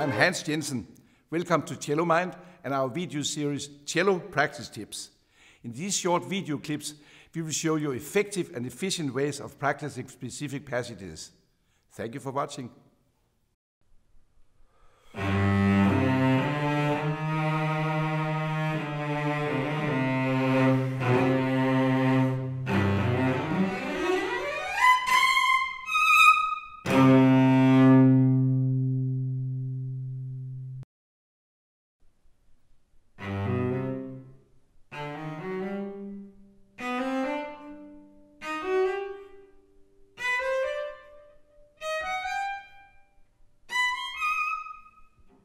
I'm Hans Jensen. Welcome to Cello Mind and our video series Cello Practice Tips. In these short video clips, we will show you effective and efficient ways of practicing specific passages. Thank you for watching.